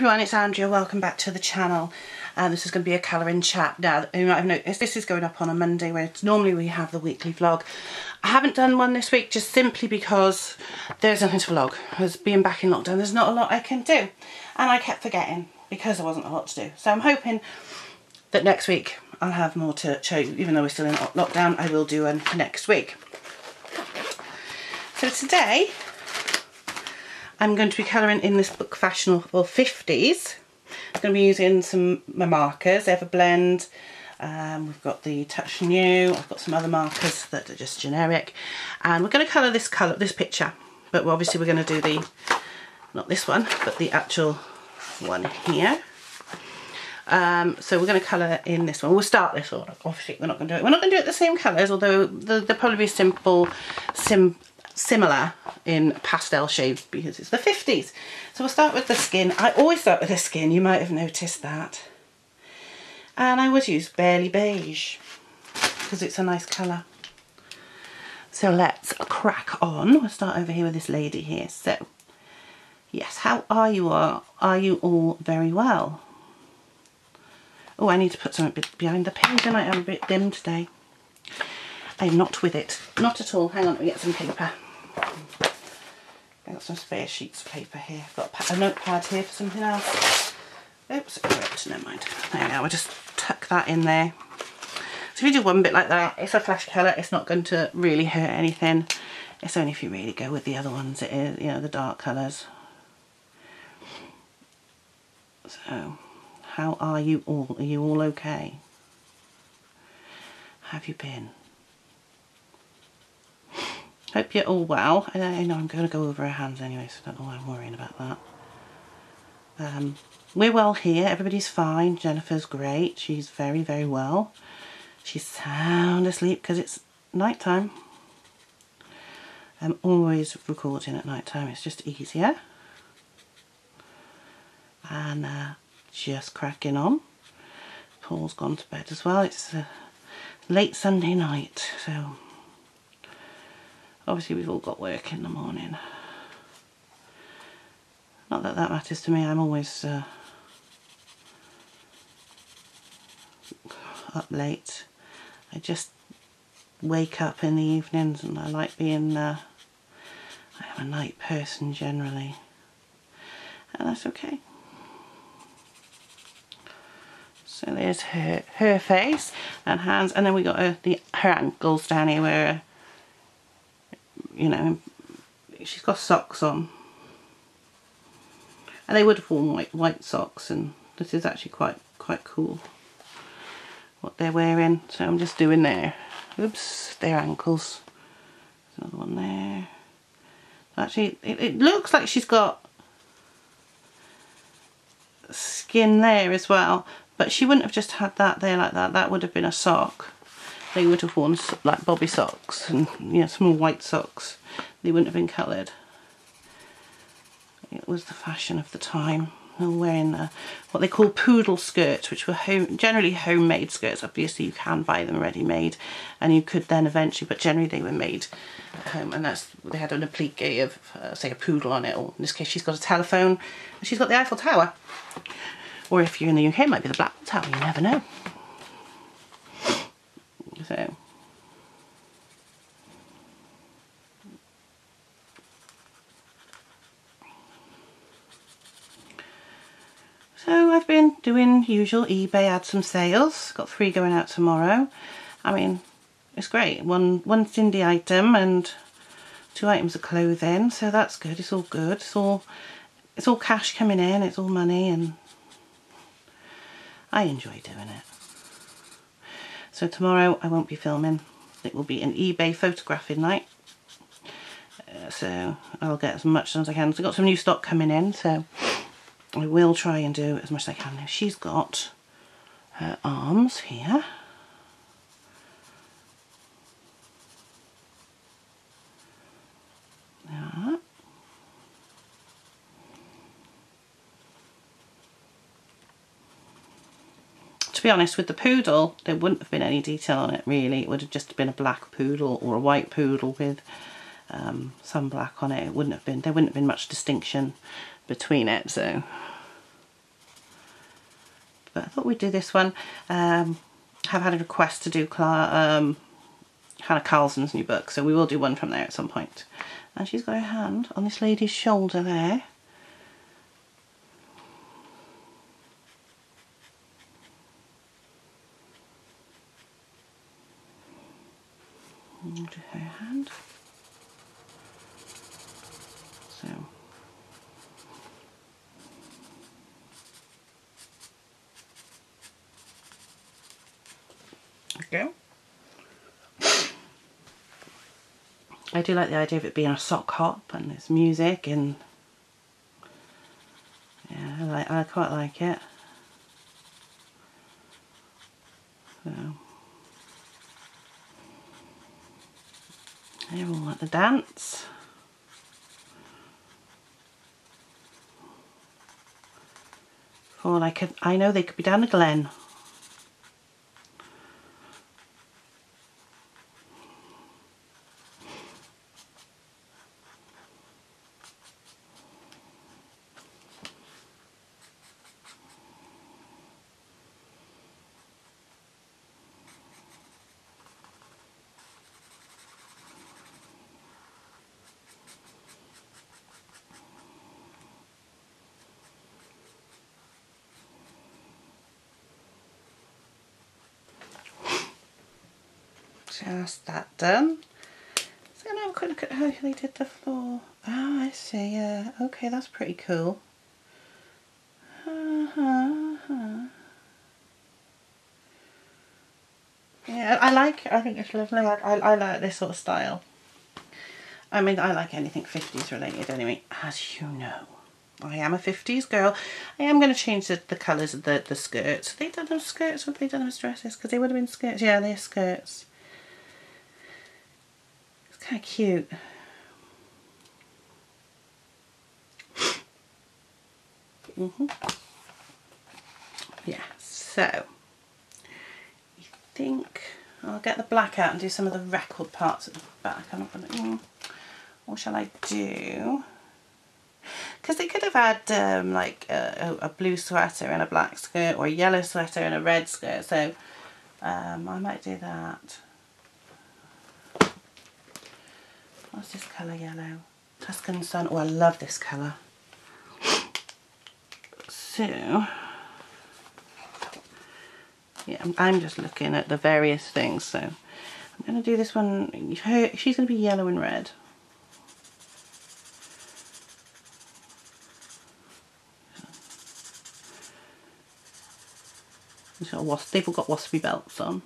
everyone, it's Andrea. Welcome back to the channel. Uh, this is going to be a colouring chat. Now, you might have noticed this is going up on a Monday where it's normally we have the weekly vlog. I haven't done one this week just simply because there's nothing to vlog. As being back in lockdown, there's not a lot I can do. And I kept forgetting because there wasn't a lot to do. So I'm hoping that next week I'll have more to show you. Even though we're still in lockdown, I will do one next week. So today I'm going to be colouring in this book Fashionable 50s. I'm going to be using some my markers, Everblend. Um, we've got the Touch New. I've got some other markers that are just generic. And we're going to colour this colour, this picture. But obviously we're going to do the, not this one, but the actual one here. Um, so we're going to colour in this one. We'll start this order. Obviously, we're not going to do it. We're not going to do it the same colours, although they'll probably be simple, sim similar in pastel shades because it's the 50s. So we'll start with the skin. I always start with the skin, you might have noticed that. And I would use Barely Beige because it's a nice colour. So let's crack on. We'll start over here with this lady here. So, yes, how are you all? Are you all very well? Oh, I need to put something behind the page and I am a bit dim today. I'm not with it. Not at all. Hang on, let me get some paper. I've got some spare sheets of paper here. I've got a notepad here for something else. Oops, it ripped, never mind. There we go, I'll just tuck that in there. So if you do one bit like that, it's a flash colour, it's not going to really hurt anything. It's only if you really go with the other ones, it is, you know, the dark colours. So, how are you all? Are you all okay? Have you been? Hope you're all well. I know I'm going to go over her hands anyway, so I don't know why I'm worrying about that. Um, we're well here. Everybody's fine. Jennifer's great. She's very, very well. She's sound asleep because it's night time. I'm always recording at night time. It's just easier. And uh, just cracking on. Paul's gone to bed as well. It's uh, late Sunday night, so Obviously we've all got work in the morning. Not that that matters to me, I'm always uh, up late. I just wake up in the evenings and I like being, uh, I'm a night person generally. And that's okay. So there's her her face and hands, and then we got her, the her ankles down here where you know, she's got socks on. And they would have worn white, white socks and this is actually quite quite cool what they're wearing. So I'm just doing their, oops, their ankles. There's another one there. Actually, it, it looks like she's got skin there as well, but she wouldn't have just had that there like that. That would have been a sock they would have worn like bobby socks and you know small white socks. They wouldn't have been coloured. It was the fashion of the time. They were wearing uh, what they call poodle skirts which were home, generally homemade skirts. Obviously you can buy them ready made and you could then eventually but generally they were made at home. And that's they had an applique of uh, say a poodle on it or in this case she's got a telephone and she's got the Eiffel Tower. Or if you're in the UK it might be the Black Tower you never know so. So I've been doing usual eBay add some sales. Got three going out tomorrow. I mean, it's great. One one Sindy item and two items of clothing. So that's good. It's all good. It's all it's all cash coming in. It's all money and I enjoy doing it. So tomorrow I won't be filming. It will be an eBay photographing night. Uh, so I'll get as much as I can. So I've got some new stock coming in, so I will try and do as much as I can. Now she's got her arms here. To be honest with the poodle there wouldn't have been any detail on it really it would have just been a black poodle or a white poodle with um, some black on it it wouldn't have been there wouldn't have been much distinction between it so But I thought we'd do this one. Um, have had a request to do Clara, um, Hanna Karlzon's new book, so we will do one from there at some point. And she's got her hand on this lady's shoulder there. And her hand. So I do like the idea of it being a sock hop and there's music and yeah, I, like, I quite like it. So everyone want to dance. Or I could I know they could be down the glen just that done. So now I'm going to look at how they did the floor. Oh, I see, yeah. Okay, that's pretty cool. Uh -huh, uh-huh. Yeah, I like I think it's lovely. I, I, I like this sort of style. I mean, I like anything 50s related anyway, as you know. I am a 50s girl. I am going to change the, the colours of the, the skirts. Have they done them skirts or have they done them dresses? Because they would have been skirts. Yeah, they're skirts of cute. Mm -hmm. Yeah, so I think I'll get the black out and do some of the record parts at the back. I'm not gonna, mm, what shall I do? Because they could have had um, like a, a, blue sweater and a black skirt or a yellow sweater and a red skirt. So um, I might do that. What's this colour yellow? Tuscan Sun. Oh, I love this colour. So, yeah, I'm just looking at the various things. So, I'm going to do this one. she's going to be yellow and red. They've all got waspy belts on.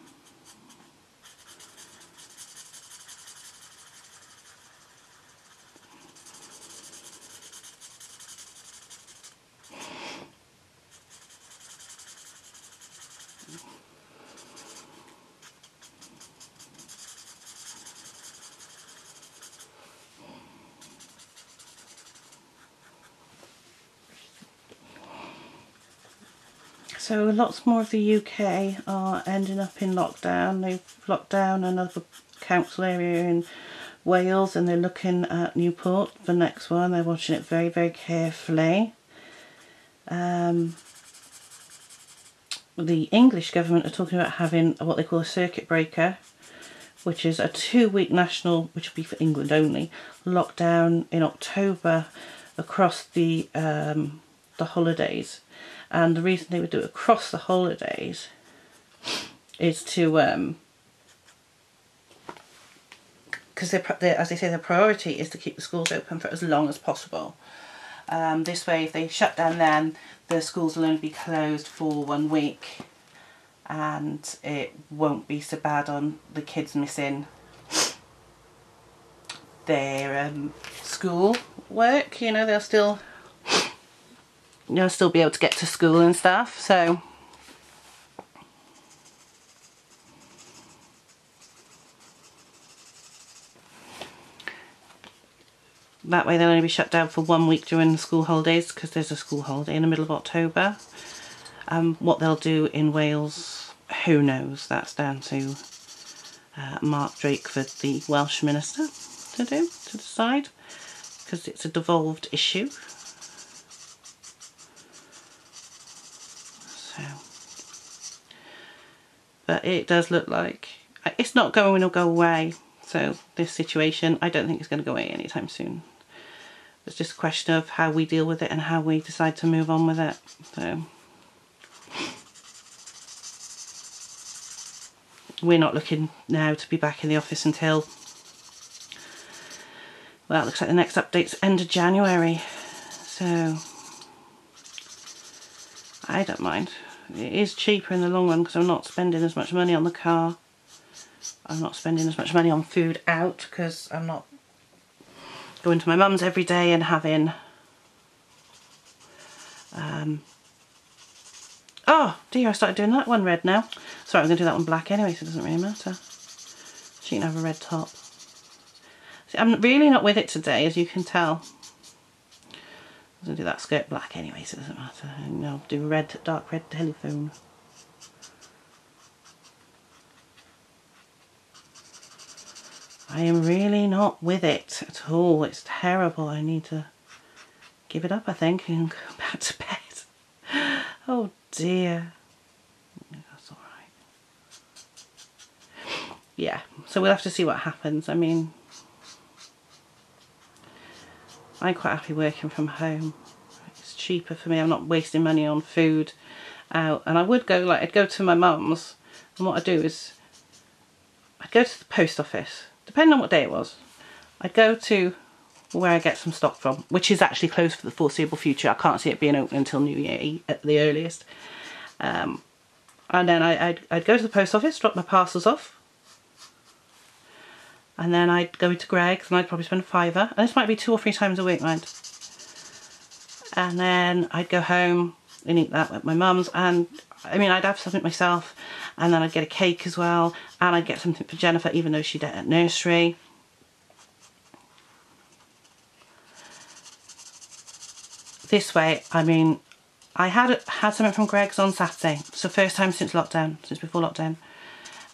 So lots more of the UK are ending up in lockdown. They've locked down another council area in Wales and they're looking at Newport, the next one. They're watching it very, very carefully. Um, the English government are talking about having what they call a circuit breaker, which is a two-week national, which will be for England only, lockdown in October across the um, the holidays and the reason they would do it across the holidays is to um because as they say their priority is to keep the schools open for as long as possible. Um, this way if they shut down then the schools will only be closed for one week and it won't be so bad on the kids missing their um, school work you know they'll still you'll still be able to get to school and stuff so. That way they'll only be shut down for one week during the school holidays because there's a school holiday in the middle of October. Um, what they'll do in Wales who knows? That's down to uh, Mark Drakeford the Welsh Minister to do to decide because it's a devolved issue but it does look like uh, it's not going to go away. So this situation I don't think it's going to go away anytime soon. It's just a question of how we deal with it and how we decide to move on with it so. We're not looking now to be back in the office until well it looks like the next update's end of January so. I don't mind it is cheaper in the long run because I'm not spending as much money on the car. I'm not spending as much money on food out because I'm not going to my mum's every day and having um, oh dear I started doing that one red now. Sorry I'm going to do that one black anyway so it doesn't really matter. She can have a red top. See, I'm really not with it today as you can tell I'm going to do that skirt black anyway so it doesn't matter and I'll do red dark red telephone I am really not with it at all. It's terrible. I need to give it up, I think, and go back to bed. Oh dear. That's alright. Yeah, so we'll have to see what happens. I mean, I'm quite happy working from home. It's cheaper for me. I'm not wasting money on food out. And I would go, like, I'd go to my mum's, and what I'd do is, I'd go to the post office depending on what day it was, I'd go to where I get some stock from, which is actually closed for the foreseeable future. I can't see it being open until New Year at the earliest. Um, and then I, would I'd go to the post office, drop my parcels off, and then I'd go to Greggs and I'd probably spend a fiver. And this might be two or three times a week, mind. And then I'd go home and eat that at my mum's and I mean I'd have something myself and then I'd get a cake as well and I'd get something for Jennifer even though she'd at nursery. This way, I mean, I had had something from Greggs on Saturday. So first time since lockdown, since before lockdown.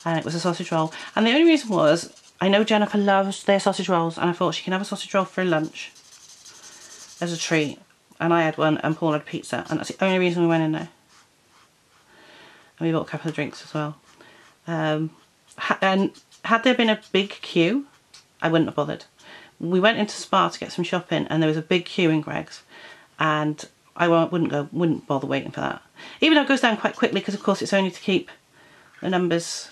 And it was a sausage roll. And the only reason was, I know Jennifer loves their sausage rolls and I thought she can have a sausage roll for lunch as a treat. And I had one and Paul had pizza and that's the only reason we went in there and we bought a couple of drinks as well. Um, and had there been a big queue, I wouldn't have bothered. We went into Spar to get some shopping and there was a big queue in Greggs and I wouldn't go, wouldn't bother waiting for that. Even though it goes down quite quickly because of course it's only to keep the numbers,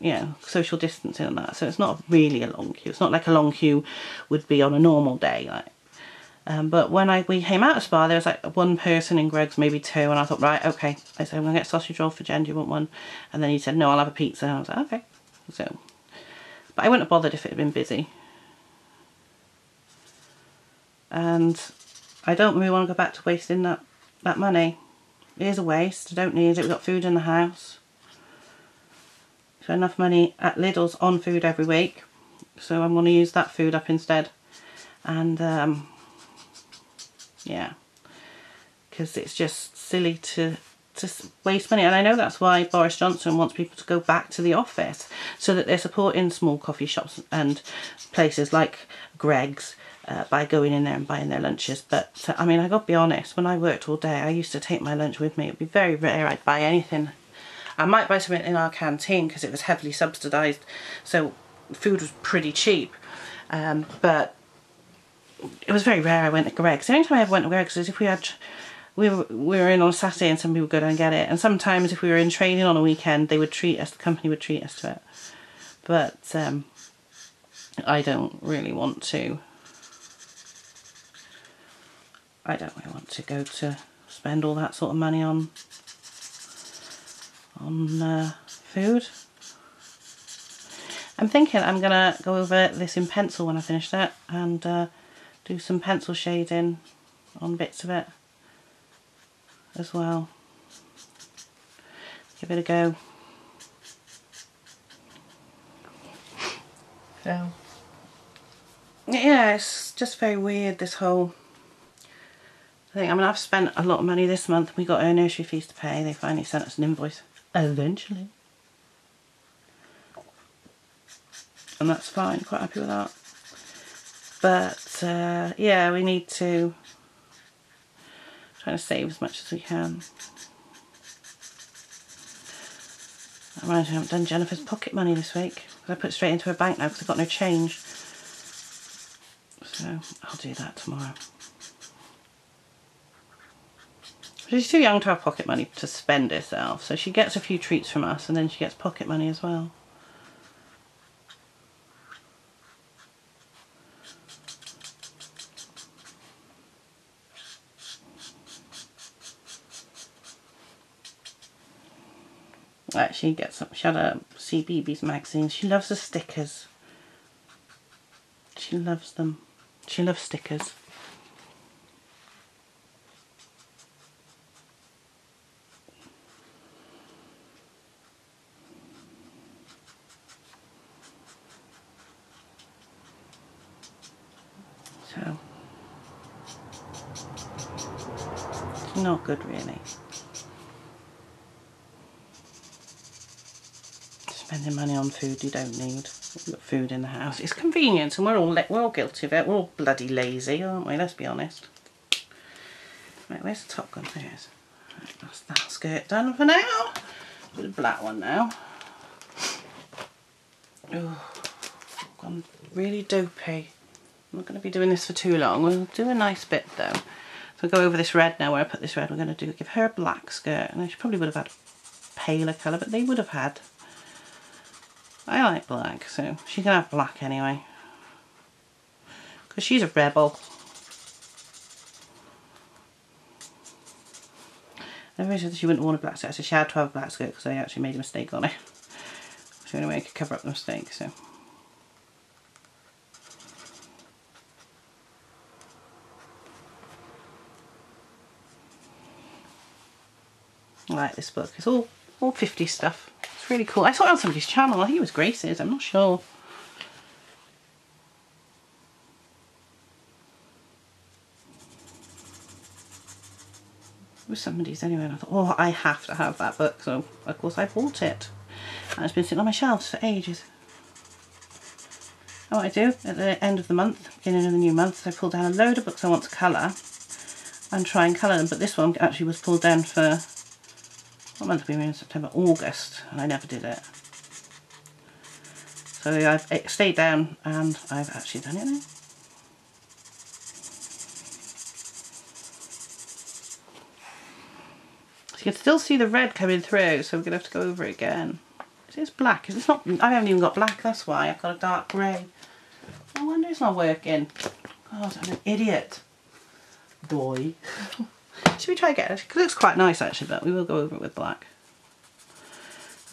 you know, social distancing and that. So it's not really a long queue. It's not like a long queue would be on a normal day. Like um, but when I we came out of Spar, there was like one person in Greggs, maybe two, and I thought, right, okay. I said, I'm to get sausage roll for Jen, do you want one? And then he said, no, I'll have a pizza. And I was like, okay. So, but I wouldn't have bothered if it had been busy. And I don't really want to go back to wasting that, that money. It is a waste. I don't need it. We've got food in the house. Got enough money at Lidl's on food every week. So I'm going to use that food up instead. And um, yeah because it's just silly to to waste money and I know that's why Boris Johnson wants people to go back to the office so that they're supporting small coffee shops and places like Greggs uh, by going in there and buying their lunches but I mean I got to be honest when I worked all day I used to take my lunch with me it'd be very rare I'd buy anything I might buy something in our canteen because it was heavily subsidised so food was pretty cheap um, but it was very rare I went to Greggs. The only time I ever went to Greggs is if we had we were, we were in on a Saturday and somebody would go down and get it. And sometimes if we were in training on a weekend, they would treat us, the company would treat us to it. But um, I don't really want to, I don't really want to go to spend all that sort of money on, on uh, food. I'm thinking I'm going to go over this in pencil when I finish that and uh, do some pencil shading on bits of it as well. Give it a go. So, yeah, it's just very weird this whole thing. I mean, I've spent a lot of money this month. We got our nursery fees to pay. They finally sent us an invoice. Eventually. And that's fine. Quite happy with that but uh, yeah we need to try to save as much as we can reminds me, I haven't done Jennifer's pocket money this week. I put straight into her bank now because I've got no change. So I'll do that tomorrow. She's too young to have pocket money to spend herself, so she gets a few treats from us and then she gets pocket money as well. Actually, get some. She had a CBeebies magazine. She loves the stickers. She loves them. She loves stickers. So, not good really. Spending money on food you don't need. We've got food in the house. It's convenient and we're all we're all guilty of it. We're all bloody lazy, aren't we? Let's be honest. Right, where's the top gun? There it is. Right, that's that skirt done for now. The black one now. Oh, gone really dopey. I'm not going to be doing this for too long. We'll do a nice bit though. So I'll go over this red now where I put this red. We're going to do give her a black skirt. And she probably would have had a paler colour, but they would have had. I like black, so she can have black anyway. Because she's a rebel. Everybody said she wouldn't want a black skirt. So she had to have a black skirt because I actually made a mistake on it. So anyway, I could cover up the mistake, so. I like this book. It's all all 50 stuff. Really cool. I saw it on somebody's channel. I think it was Grace's. I'm not sure. It was somebody's anyway. And I thought, oh, I have to have that book. So, of course, I bought it. And it's been sitting on my shelves for ages. And what I do at the end of the month, beginning of the new month, I pull down a load of books I want to colour and try and colour them. But this one actually was pulled down for what month are we in September? August, and I never did it. So I've stayed down and I've actually done it now. So you can still see the red coming through, so we're going to have to go over it again. It is black. It's not. I haven't even got black. That's why I've got a dark grey. I wonder it's not working. God, I'm an idiot. Boy. Should we try again? It looks quite nice actually, but we will go over it with black.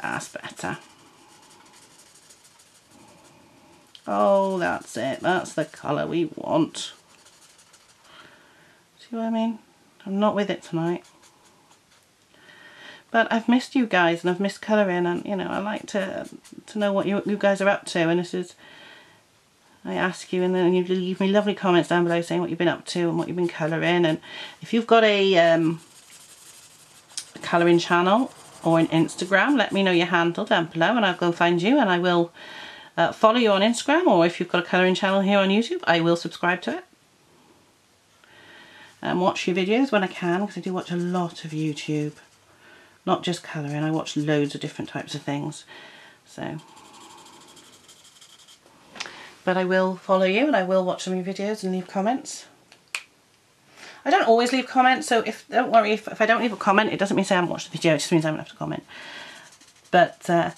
That's better. Oh, that's it. That's the colour we want. See what I mean? I'm not with it tonight. But I've missed you guys and I've missed colouring and, you know, I like to to know what you, you guys are up to and this is I ask you and then you leave me lovely comments down below saying what you've been up to and what you've been colouring. And if you've got a, um, a colouring channel or an Instagram let me know your handle down below and I'll go find you and I will uh, follow you on Instagram. Or if you've got a colouring channel here on YouTube I will subscribe to it. And watch your videos when I can because I do watch a lot of YouTube. Not just colouring I watch loads of different types of things. So but I will follow you and I will watch some of your videos and leave comments. I don't always leave comments, so if don't worry if, if I don't leave a comment, it doesn't mean I haven't watched the video, it just means I don't have to comment. But uh,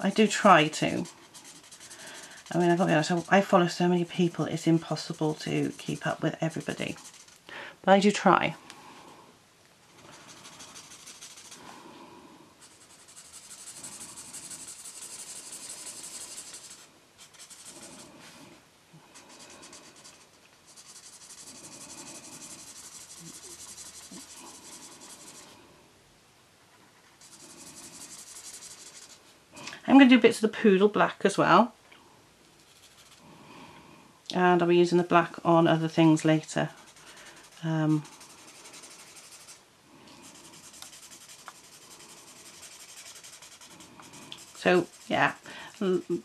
I do try to. I mean, I've got to be honest, I follow so many people, it's impossible to keep up with everybody. But I do try. The poodle black as well. And I'll be using the black on other things later. Um, so yeah,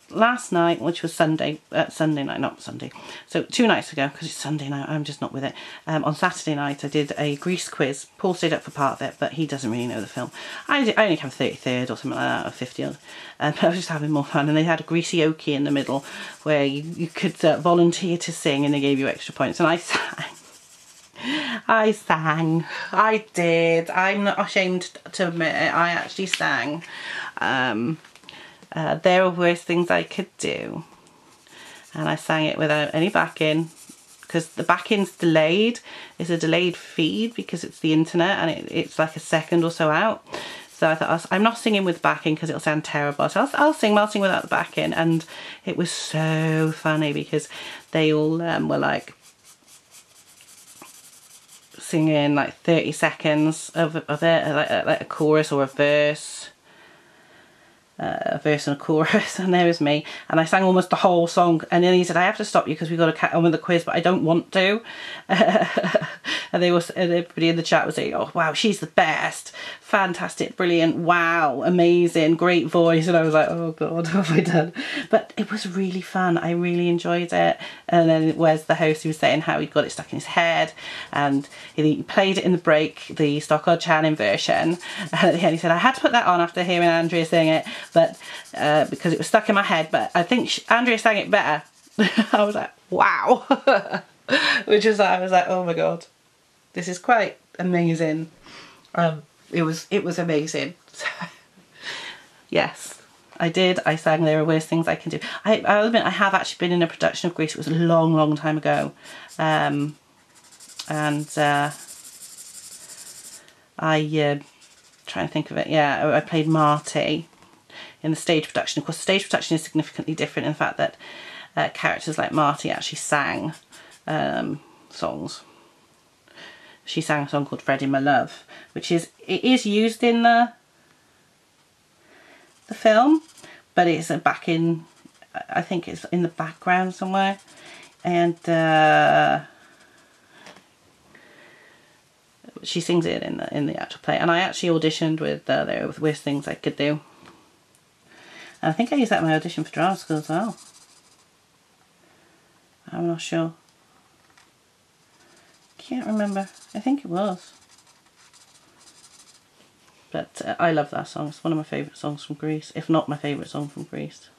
last night, which was Sunday, uh, Sunday night, not Sunday, so two nights ago, because it's Sunday night, I'm just not with it. Um, on Saturday night, I did a Grease quiz. Paul stayed up for part of it, but he doesn't really know the film. I, did, I only came 33rd or something like that, or 50th. Um, I was just having more fun, and they had a greasy okie in the middle where you, you could uh, volunteer to sing, and they gave you extra points, and I sang. I sang. I did. I'm not ashamed to admit it. I actually sang. Um, uh, there are worse things I could do. And I sang it without any backing because the backing's delayed. It's a delayed feed because it's the internet and it, it's like a second or so out. So I thought, I'm not singing with backing because it'll sound terrible. So I'll, I'll sing, I'll sing without the backing. And it was so funny because they all um, were like, singing like 30 seconds of, of it, like, like a chorus or a verse uh, a verse and a chorus and there was me. And I sang almost the whole song and then he said I have to stop you because we've got to cut on with the quiz but I don't want to. And they was everybody in the chat was saying oh wow she's the best. Fantastic brilliant. Wow amazing. Great voice. And I was like oh god what have I done? But it was really fun. I really enjoyed it. And then where's the host? He was saying how he got it stuck in his head and he played it in the break the Stockard Channing version. And at the end he said I had to put that on after hearing Andrea sing it but uh, because it was stuck in my head. But I think she, Andrea sang it better. I was like, wow. Which is, I was like, oh my god, this is quite amazing. Um, it was, it was amazing. yes, I did. I sang There Are Worse Things I Can Do. I, I'll admit I have actually been in a production of Grease. It was a long, long time ago. Um, and uh, I, uh, trying to think of it, yeah, I played Marty in the stage production. Of course, stage production is significantly different in the fact that uh, characters like Marty actually sang um, songs. She sang a song called Freddie My Love, which is it is used in the the film, but it's a back in I think it's in the background somewhere, and uh, she sings it in the in the actual play. And I actually auditioned with uh, there Things I Could Do. And I think I used that in my audition for drama school as well. I'm not sure. Can't remember. I think it was. But uh, I love that song. It's one of my favourite songs from Grease, if not my favourite song from Grease.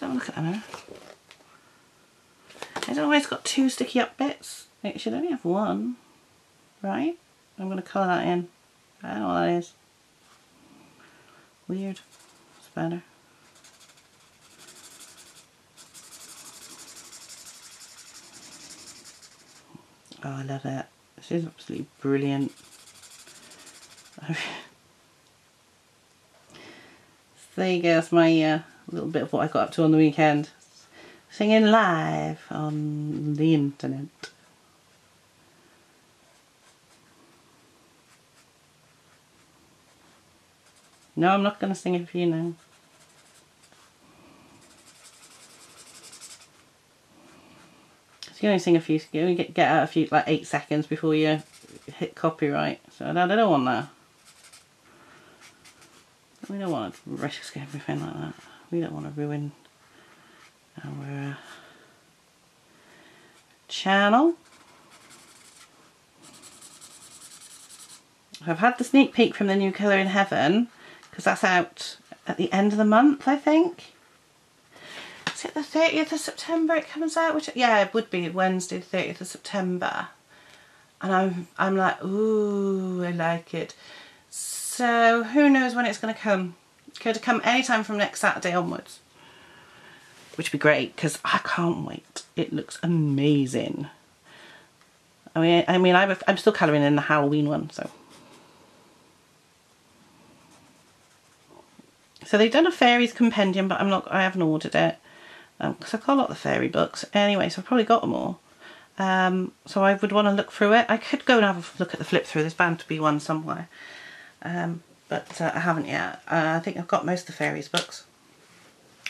Let's have a look at that I don't know why it's got two up bits. It should only have one, right? I'm going to colour that in. I don't know what that is. Weird. It's better. Oh, I love it. This is absolutely brilliant. there you go, that's my uh, little bit of what I got up to on the weekend. Singing live on the internet. No, I'm not going to sing it for you now. So you only sing a few, you only get, get out a few, like eight seconds before you hit copyright. So I don't want that. We don't want to risk everything like that we don't want to ruin our uh, channel. I've had the sneak peek from the new Colouring Heaven because that's out at the end of the month I think. Is it the 30th of September it comes out? Which Yeah, it would be Wednesday the 30th of September. And I'm, I'm like, ooh, I like it. So who knows when it's going to come. Could come anytime from next Saturday onwards. Which would be great because I can't wait. It looks amazing. I mean, I mean, I'm, I'm still colouring in the Halloween one, so. So they've done a fairies compendium, but I'm not. I haven't ordered it because um, I've got a lot of the fairy books anyway. So I've probably got them all. Um, so I would want to look through it. I could go and have a look at the flip through. There's bound to be one somewhere. Um, but uh, I haven't yet. Uh, I think I've got most of the fairies books.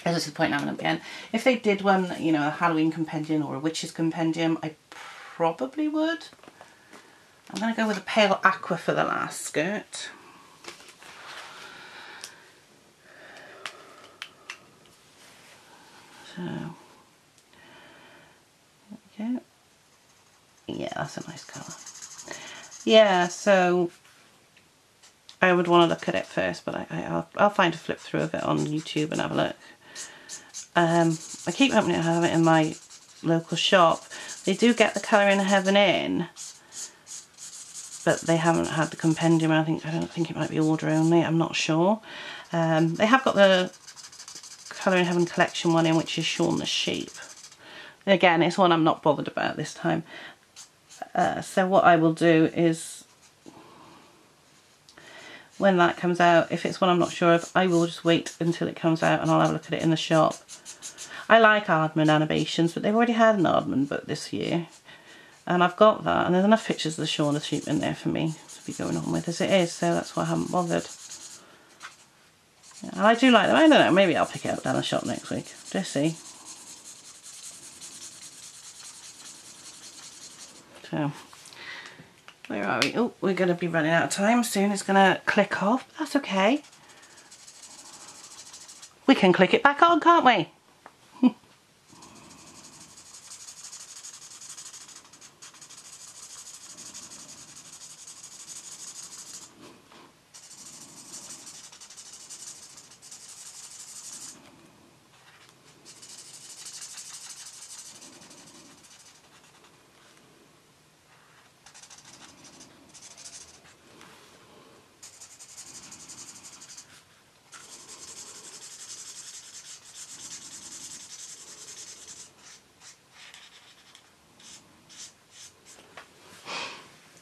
I just point having them again. If they did one, you know, a Halloween compendium or a witch's compendium, I probably would. I'm going to go with a pale aqua for the last skirt. So, there Yeah, that's a nice colour. Yeah, so I would want to look at it first, but I, will I'll find a flip through of it on YouTube and have a look. Um, I keep hoping to have it in my local shop. They do get the Colouring Heaven in, but they haven't had the compendium. I think I don't think it might be order only. I'm not sure. Um, they have got the Colouring Heaven collection one in, which is Shaun the Sheep. Again, it's one I'm not bothered about this time. Uh, so what I will do is when that comes out, if it's one I'm not sure of, I will just wait until it comes out and I'll have a look at it in the shop. I like Aardman animations, but they've already had an Aardman book this year. And I've got that, and there's enough pictures of the Shaun the Sheep in there for me to be going on with as it is, so that's why I haven't bothered. And I do like them. I don't know, maybe I'll pick it up down the shop next week. Just see. So, where are we? Oh, we're going to be running out of time soon. It's going to click off. That's okay. We can click it back on, can't we?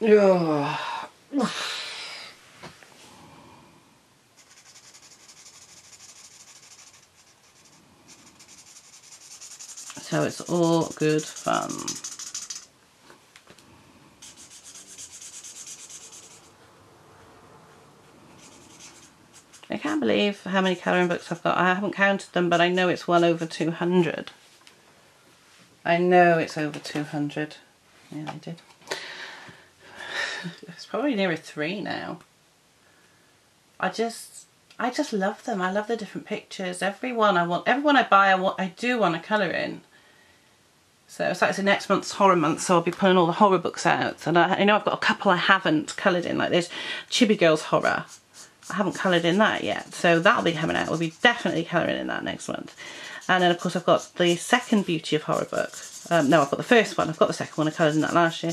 Oh. So it's all good fun. I can't believe how many colouring books I've got. I haven't counted them, but I know it's well over 200. I know it's over 200. Yeah, I did. Probably nearer three now. I just, I just love them. I love the different pictures. Everyone I want, everyone I buy, I want, I do want to colour in. So it's the next month's horror month, so I'll be pulling all the horror books out. And I, I know I've got a couple I haven't coloured in, like this Chibi Girls horror. I haven't coloured in that yet, so that'll be coming out. We'll be definitely colouring in that next month. And then of course I've got the second Beauty of Horror book. Um, no, I've got the first one. I've got the second one. I coloured in that last year.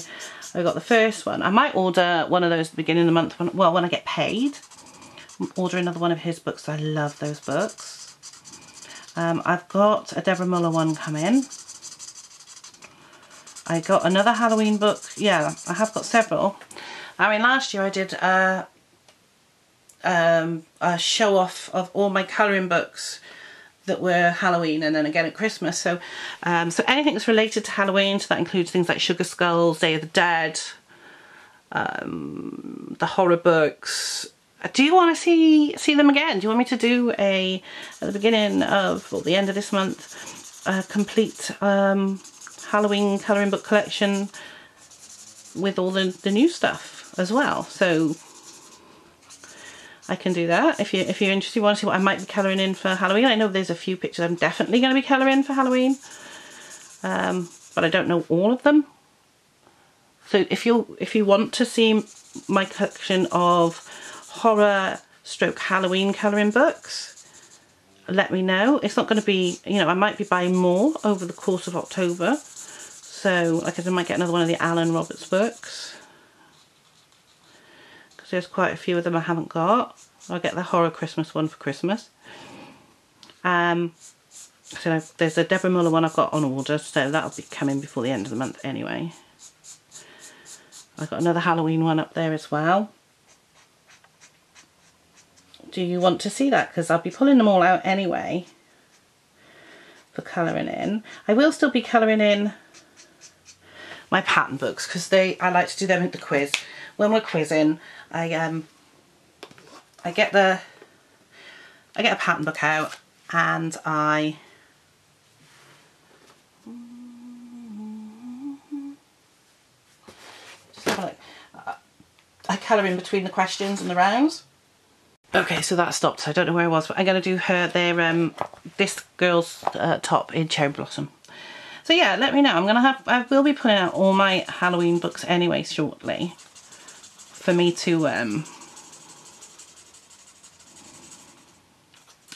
I've got the first one. I might order one of those at the beginning of the month. When, well, when I get paid. Order another one of his books. I love those books. Um, I've got a Deborah Muller one coming. I got another Halloween book. Yeah, I have got several. I mean, last year I did a, um, a show off of all my colouring books that were Halloween and then again at Christmas. So, um, so anything that's related to Halloween, so that includes things like Sugar Skulls, Day of the Dead, um, the horror books. Do you want to see see them again? Do you want me to do a at the beginning of or the end of this month a complete um, Halloween colouring book collection with all the, the new stuff as well? So I can do that if you if you're interested. You want to see what I might be colouring in for Halloween. I know there's a few pictures I'm definitely going to be colouring for Halloween, um, but I don't know all of them. So if you if you want to see my collection of horror stroke Halloween colouring books, let me know. It's not going to be, you know, I might be buying more over the course of October. So, like I said, I might get another one of the Alan Robert's books there's quite a few of them I haven't got. I'll get the Horror Christmas one for Christmas. Um, so there's a Deborah Muller one I've got on order, so that'll be coming before the end of the month anyway. I've got another Halloween one up there as well. Do you want to see that? Because I'll be pulling them all out anyway for colouring in. I will still be colouring in my pattern books because they I like to do them at the quiz. When we're quizzing, I um I get the I get a pattern book out and I just have I colour in between the questions and the rounds. Okay, so that stopped. So I don't know where I was, but I'm going to do her their um this girl's uh, top in cherry blossom. So yeah, let me know. I'm gonna have I will be putting out all my Halloween books anyway shortly for me to um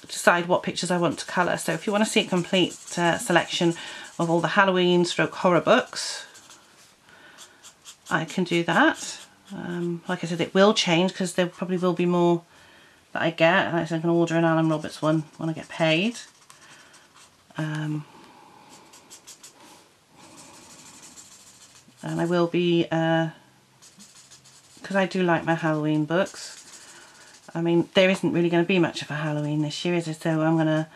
decide what pictures I want to colour. So if you want to see a complete uh, selection of all the Halloween stroke horror books, I can do that. Um, like I said, it will change because there probably will be more that I get. I said, I can order an Alan Robert's one when I get paid. Um, and I will be, because I do like my Halloween books, I mean, there isn't really going to be much of a Halloween this year, is it? So I'm going to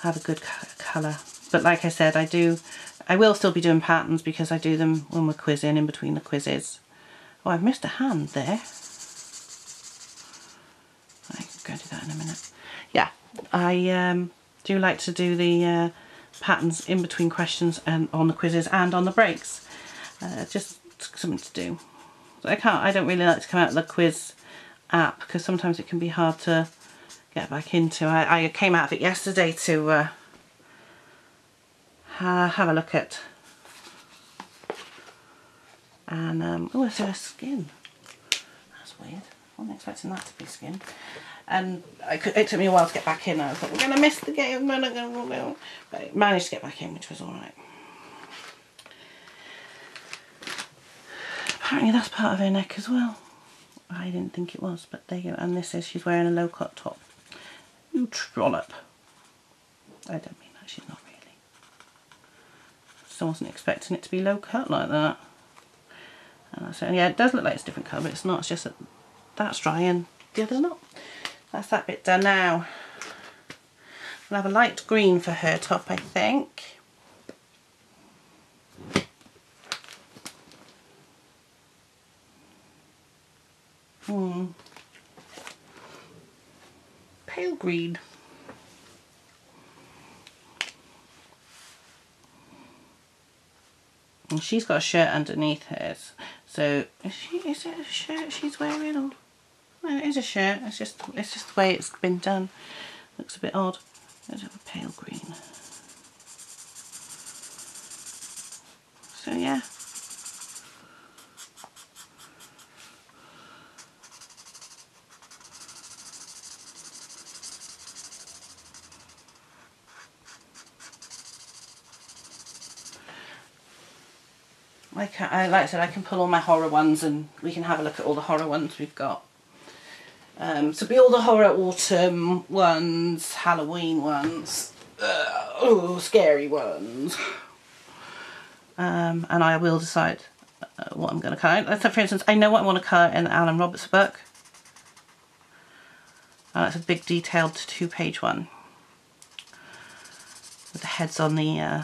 have a good colour. But like I said, I do, I will still be doing patterns because I do them when we're quizzing in between the quizzes. Oh, I've missed a hand there. I'm going to do that in a minute. Yeah, I um, do like to do the uh, patterns in between questions and on the quizzes and on the breaks. Uh, just something to do. I can't, I don't really like to come out of the quiz app because sometimes it can be hard to get back into. I, I came out of it yesterday to uh, have a look at and um, oh it's her skin. That's weird. I wasn't expecting that to be skin. And I could, it took me a while to get back in I was like, we're gonna miss the game but I managed to get back in which was alright apparently that's part of her neck as well I didn't think it was, but there you go. And this is she's wearing a low cut top. You trollop. I don't mean that, she's not really. I wasn't expecting it to be low cut like that. And said, yeah, it does look like it's a different colour, but it's not. It's just that that's dry and the other's not. That's that bit done now. I'll have a light green for her top, I think. Hmm. Pale green. And she's got a shirt underneath hers. So is she is it a shirt she's wearing or no, it is a shirt. It's just it's just the way it's been done. Looks a bit odd. Let's have a pale green. So yeah. I can I like I said I can pull all my horror ones and we can have a look at all the horror ones we've got. Um, so be all the horror autumn ones, Halloween ones, uh, oh scary ones. Um, and I will decide uh, what I'm going to colour. So for instance, I know what I want to colour in Alan Robert's book. And that's a big detailed two page one. With the heads on the uh.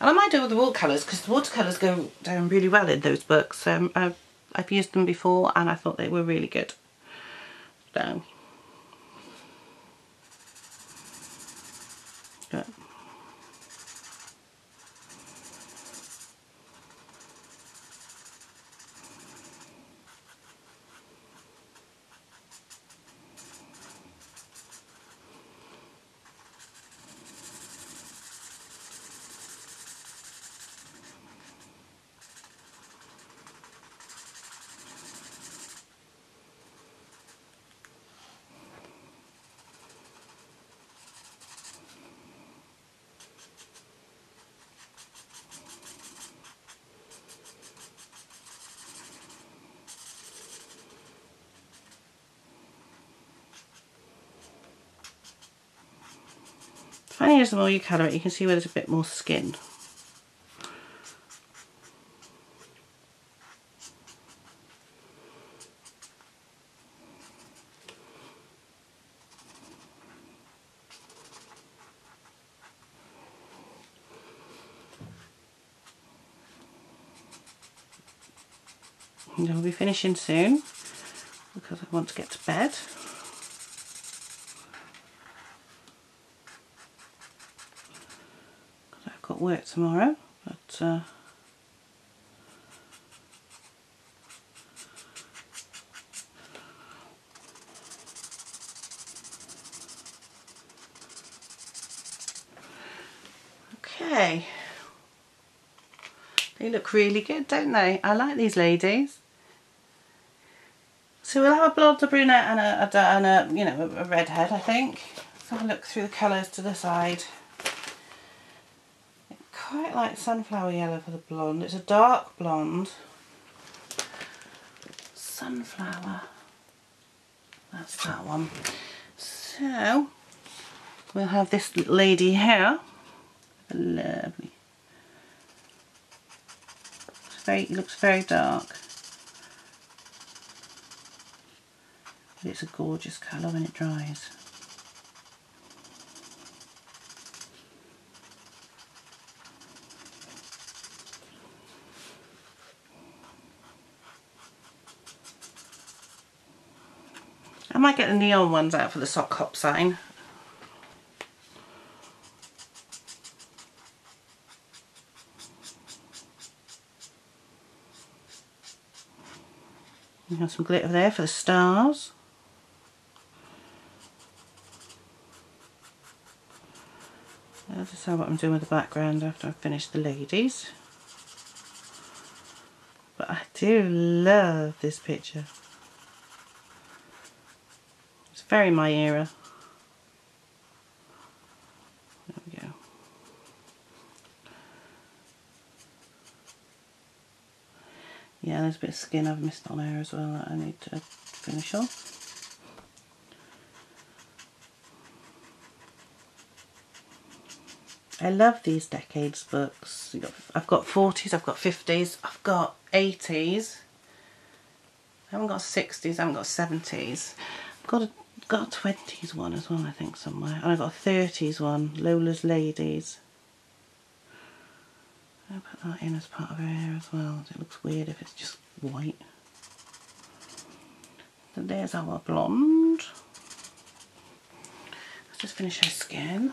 And I might do with the watercolours because the watercolours go down really well in those books. Um, I've, I've used them before and I thought they were really good. So, good. Is the more you colour it, you can see where there's a bit more skin. And I'll be finishing soon because I want to get to bed. Work tomorrow, but uh, okay. They look really good, don't they? I like these ladies. So we'll have a blonde, a brunette and a, a, and a you know, a, a redhead, I think. Let's have a look through the colours to the side. Quite like sunflower yellow for the blonde. It's a dark blonde. Sunflower. That's that one. So, we'll have this lady here. Lovely. It's very, it looks very dark. But it's a gorgeous colour when it dries. I might get the neon ones out for the sock hop sign. You have some glitter there for the stars. This is what I'm doing with the background after I finish the ladies. But I do love this picture. Very my era. There we go. Yeah, there's a bit of skin I've missed on there as well that I need to finish off. I love these decades books. I've got 40s, I've got 50s, I've got 80s. I haven't got 60s, I haven't got 70s. I've got a, got a 20s one as well, I think, somewhere. And I've got a 30s one, Lola's Ladies. I'll put that in as part of her hair as well. It looks weird if it's just white. So there's our blonde. Let's just finish her skin.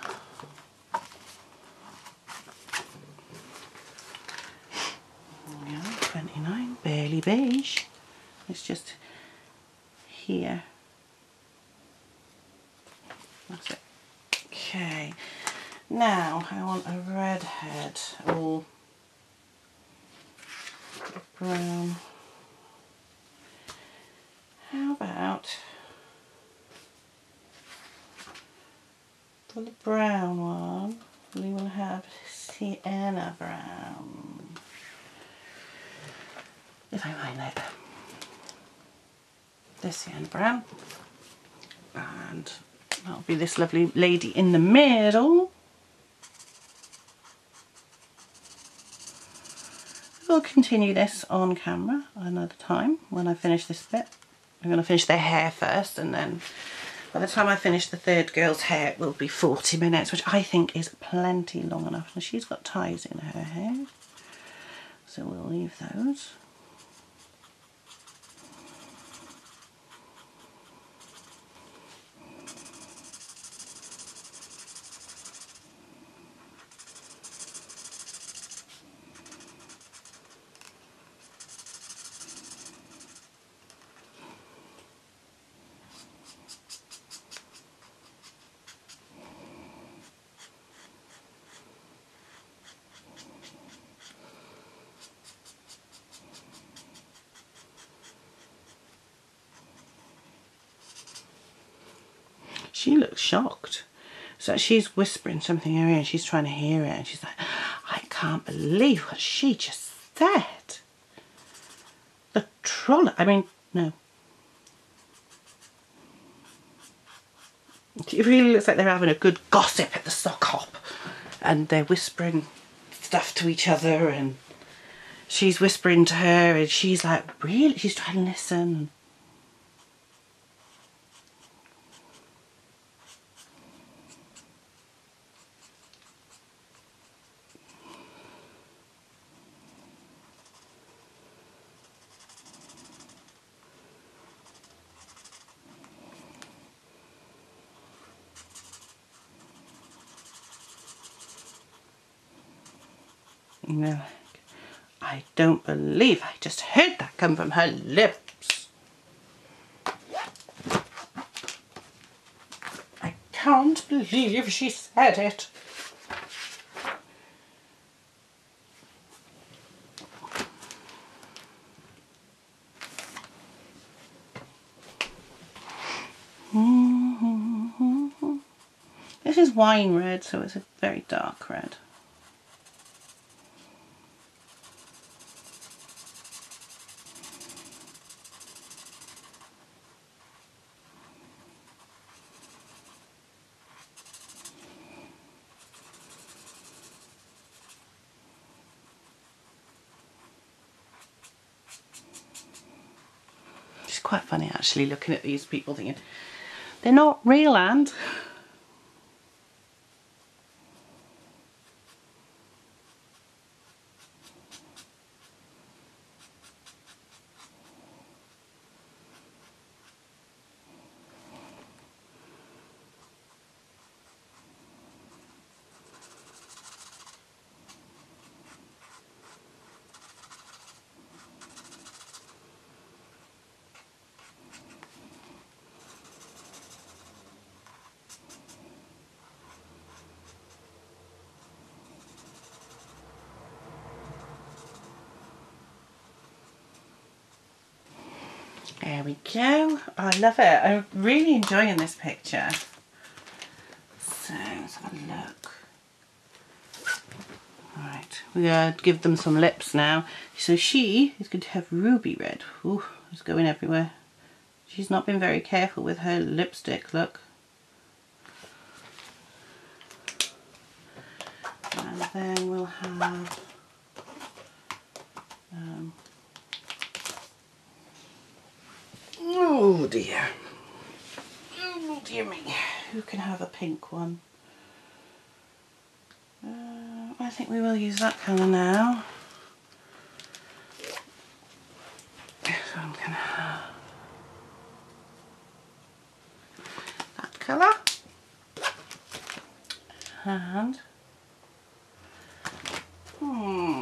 Yeah, 29 barely beige it's just here that's it. Okay. Now I want a red redhead. Or brown. How about for the brown one? We will have sienna brown. If I find it. Sienna brown. And that'll be this lovely lady in the middle. We'll continue this on camera another time when I finish this bit. I'm going to finish their hair first and then by the time I finish the third girl's hair it will be 40 minutes which I think is plenty long enough. And she's got ties in her hair so we'll leave those. She looks shocked. So she's whispering something in her ear and she's trying to hear it and she's like, I can't believe what she just said. The troll, I mean, no. It really looks like they're having a good gossip at the sock hop and they're whispering stuff to each other and she's whispering to her and she's like, really? She's trying to listen. You're like, I don't believe I just heard that come from her lips. I can't believe she said it. This is wine red, so it's a very dark red. It's quite funny actually looking at these people thinking, they're not real and There we go. I love it. I'm really enjoying this picture. So let's have a look. Alright, we're going to give them some lips now. So she is going to have ruby red. Ooh, it's going everywhere. She's not been very careful with her lipstick, look. And then we'll have um, Oh dear. Oh dear me. Who can have a pink one? Uh, I think we will use that colour now. So I'm going to have that colour. And... Hmm.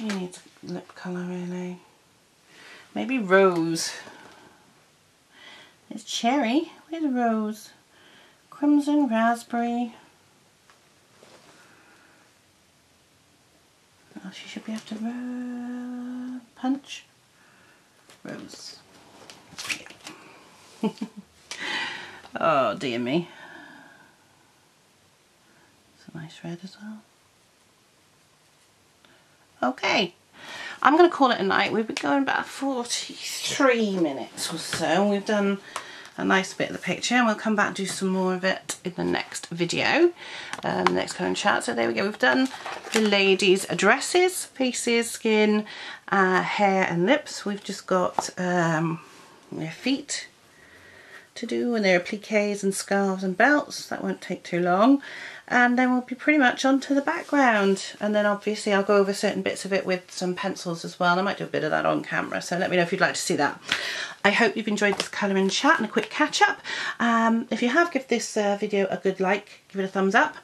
she needs lip colour really. Maybe rose. It's cherry. Where's rose? Crimson, raspberry. Oh, she should be able to punch. Rose. Yeah. oh dear me. It's a nice red as well. Okay, I'm going to call it a night. We've been going about 43 minutes or so. We've done a nice bit of the picture and we'll come back and do some more of it in the next video, um, the next colour and chat. So there we go, we've done the ladies' dresses, faces, skin, uh, hair and lips. We've just got um, their feet to do and there are pliques and scarves and belts. That won't take too long and then we'll be pretty much onto the background and then obviously I'll go over certain bits of it with some pencils as well I might do a bit of that on camera so let me know if you'd like to see that. I hope you've enjoyed this colouring chat and a quick catch up. Um, if you have give this uh, video a good like, give it a thumbs up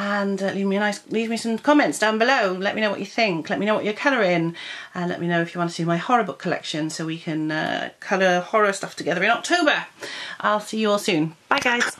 and uh, leave me a nice, leave me some comments down below. Let me know what you think. Let me know what you're colouring and let me know if you want to see my horror book collection so we can uh, colour horror stuff together in October. I'll see you all soon. Bye guys.